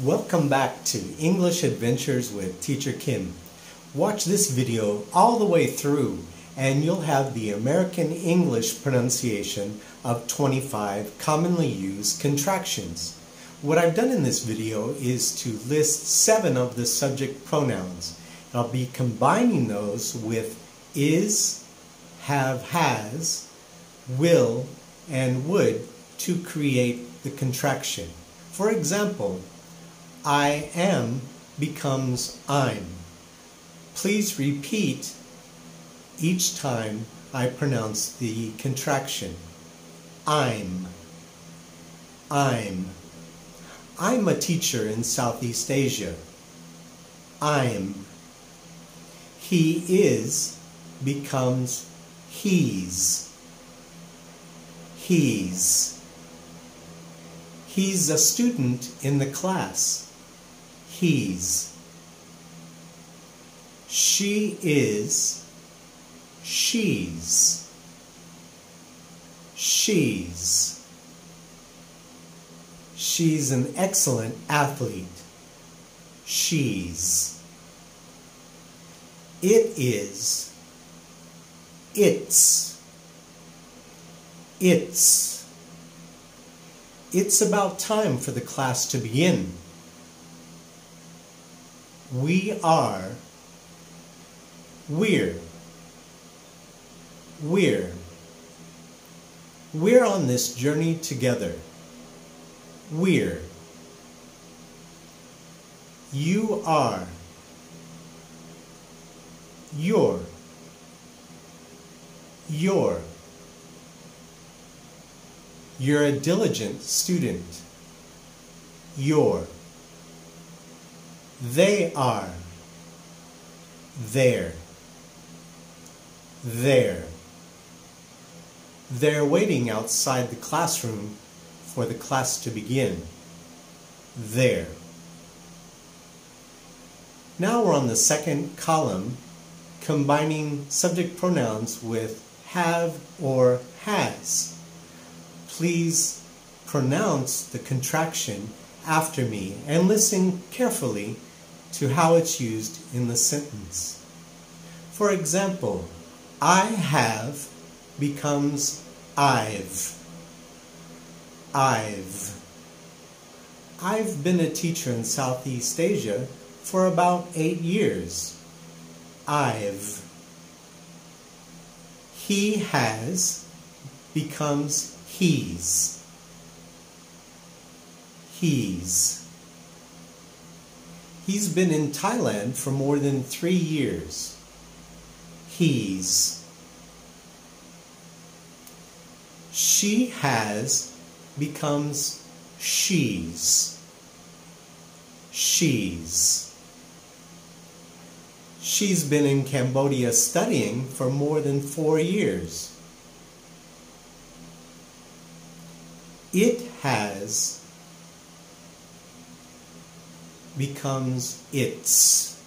Welcome back to English Adventures with Teacher Kim. Watch this video all the way through and you'll have the American English pronunciation of 25 commonly used contractions. What I've done in this video is to list seven of the subject pronouns. I'll be combining those with is, have, has, will, and would to create the contraction. For example, I am becomes I'm. Please repeat each time I pronounce the contraction. I'm. I'm. I'm a teacher in Southeast Asia. I'm. He is becomes he's. He's. He's a student in the class. He's. She is. She's. She's. She's an excellent athlete. She's. It is. It's. It's. It's about time for the class to begin. We are. We're. We're. We're on this journey together. We're. You are. You're. You're. You're a diligent student. You're. They are. They're. There. They're waiting outside the classroom for the class to begin. They're. Now we're on the second column, combining subject pronouns with have or has. Please pronounce the contraction after me and listen carefully to how it's used in the sentence. For example, I have becomes I've. I've. I've been a teacher in Southeast Asia for about eight years. I've. He has becomes he's. He's. He's been in Thailand for more than three years. He's. She has becomes she's. She's. She's been in Cambodia studying for more than four years. It has becomes its.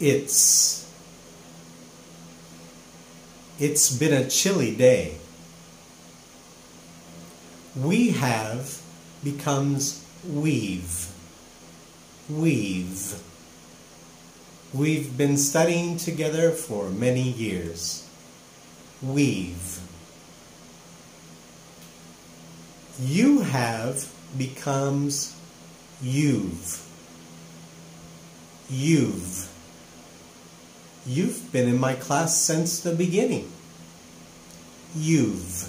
It's. It's been a chilly day. We have becomes we've. We've. We've been studying together for many years. We've. You have becomes you've. You've. You've been in my class since the beginning. You've.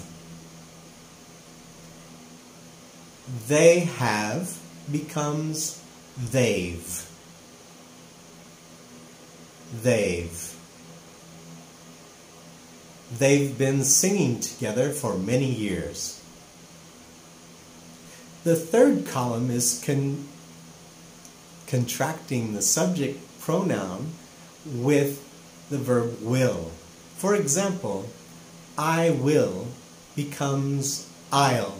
They have becomes they've. They've. They've been singing together for many years. The third column is con contracting the subject pronoun with the verb will. For example, I will becomes I'll.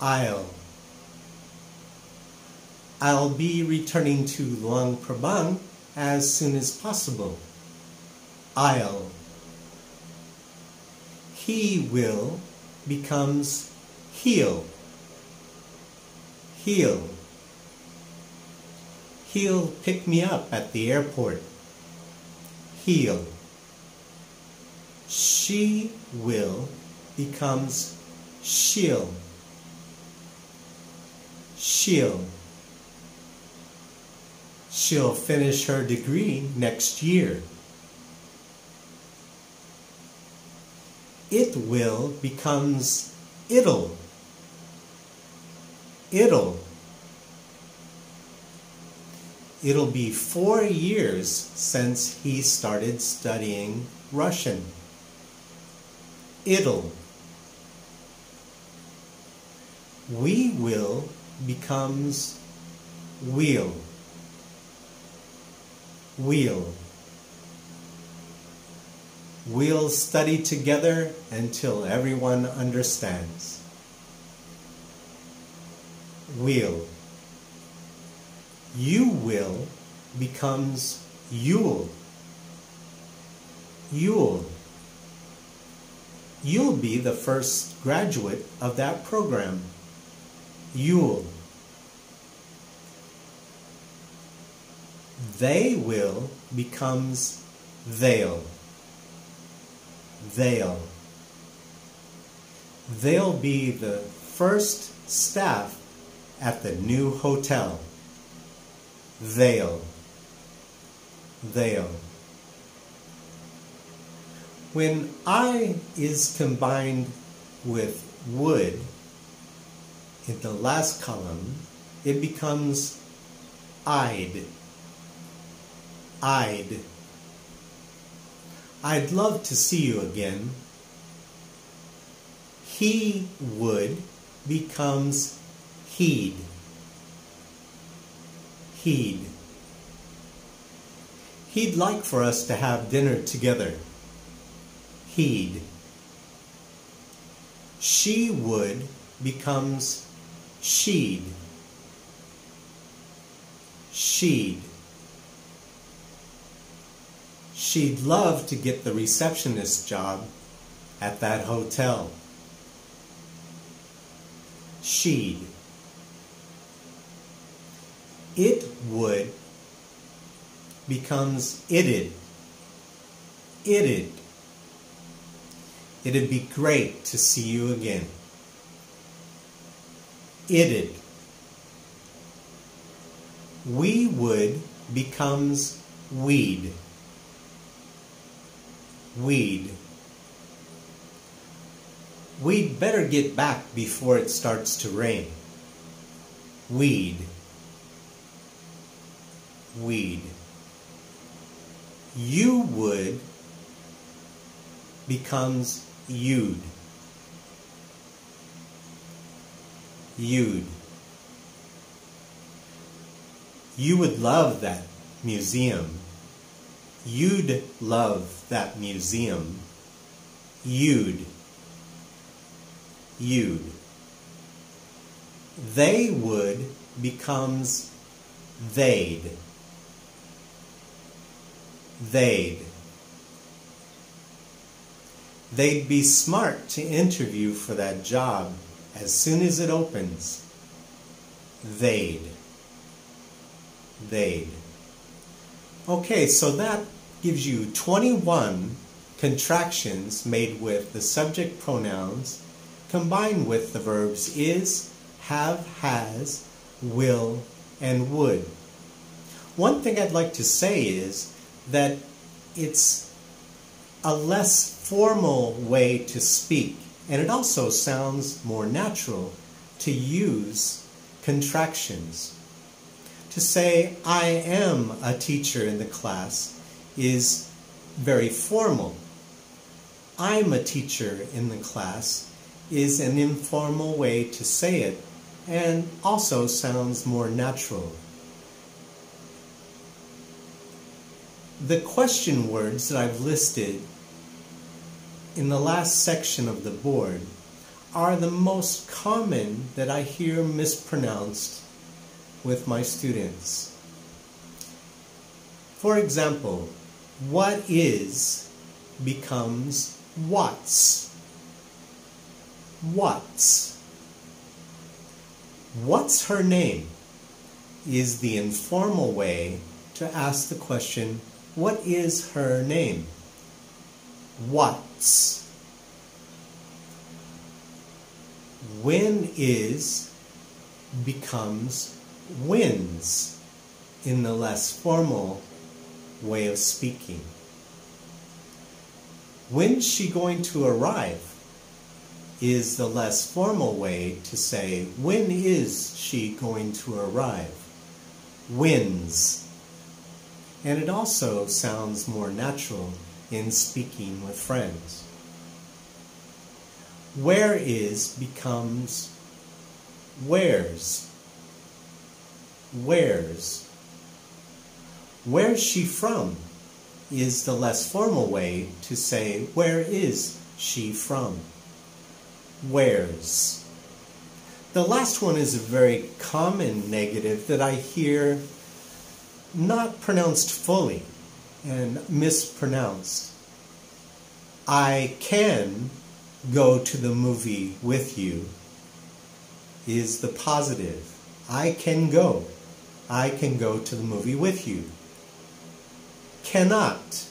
I'll. I'll be returning to Luang Prabang as soon as possible. I'll. He will becomes He'll. He'll. He'll pick me up at the airport. He'll. She will becomes she'll. She'll. She'll finish her degree next year. It will becomes it'll. It'll. It'll be four years since he started studying Russian. It'll. We will becomes will. We'll. We'll study together until everyone understands. Will. You will becomes you'll. You'll. You'll be the first graduate of that program. You'll. They will becomes they'll. They'll. They'll be the first staff at the new hotel. They'll. They'll. When I is combined with would in the last column, it becomes I'd. I'd. I'd love to see you again. He would becomes he'd. He'd. He'd like for us to have dinner together. He'd. She would becomes she'd. She'd. She'd love to get the receptionist job at that hotel. She'd. It would becomes it'd. It'd. It'd be great to see you again. It'd. We would becomes we'd. We'd. We'd better get back before it starts to rain. We'd. We'd. You would becomes you'd. You'd. You would love that museum. You'd love that museum. You'd. You'd. They would becomes they'd. They'd. They'd be smart to interview for that job as soon as it opens. They'd. They'd. Okay, so that gives you 21 contractions made with the subject pronouns combined with the verbs is, have, has, will, and would. One thing I'd like to say is that it's a less formal way to speak, and it also sounds more natural to use contractions. To say, I am a teacher in the class is very formal. I'm a teacher in the class is an informal way to say it and also sounds more natural. The question words that I've listed in the last section of the board are the most common that I hear mispronounced with my students. For example, what is becomes what's. What's. What's her name? is the informal way to ask the question, what is her name? What's? When is becomes wins in the less formal way of speaking. When's she going to arrive is the less formal way to say, when is she going to arrive? Wins. And it also sounds more natural in speaking with friends. Where is becomes where's. Where's. Where's she from is the less formal way to say where is she from. Where's. The last one is a very common negative that I hear not pronounced fully and mispronounced. I can go to the movie with you is the positive. I can go. I can go to the movie with you. Cannot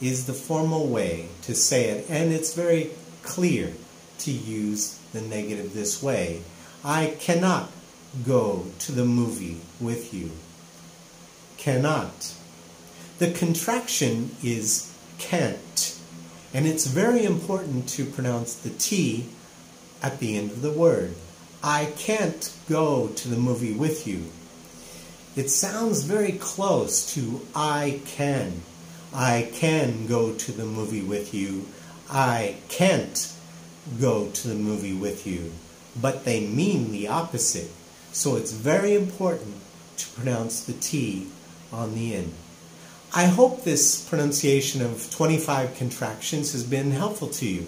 is the formal way to say it, and it's very clear to use the negative this way. I cannot go to the movie with you. Cannot. The contraction is can't, and it's very important to pronounce the T at the end of the word. I can't go to the movie with you. It sounds very close to I can. I can go to the movie with you. I can't go to the movie with you. But they mean the opposite. So it's very important to pronounce the T on the end. I hope this pronunciation of 25 contractions has been helpful to you.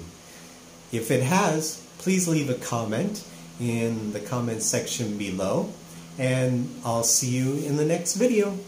If it has, please leave a comment in the comments section below and I'll see you in the next video.